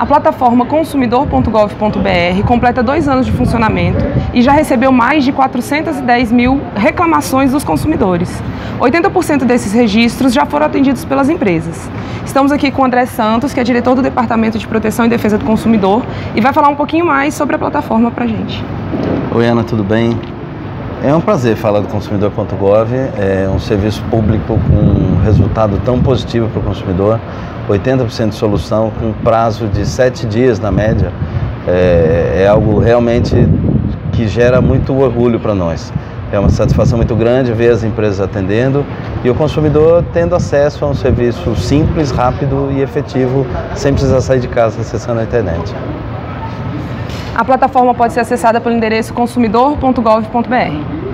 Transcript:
A plataforma consumidor.gov.br completa dois anos de funcionamento e já recebeu mais de 410 mil reclamações dos consumidores. 80% desses registros já foram atendidos pelas empresas. Estamos aqui com o André Santos, que é diretor do Departamento de Proteção e Defesa do Consumidor, e vai falar um pouquinho mais sobre a plataforma para a gente. Oi, Ana, tudo bem? É um prazer falar do consumidor.gov, é um serviço público com resultado tão positivo para o consumidor. 80% de solução com prazo de 7 dias na média, é, é algo realmente que gera muito orgulho para nós. É uma satisfação muito grande ver as empresas atendendo e o consumidor tendo acesso a um serviço simples, rápido e efetivo, sem precisar sair de casa acessando a internet. A plataforma pode ser acessada pelo endereço consumidor.gov.br.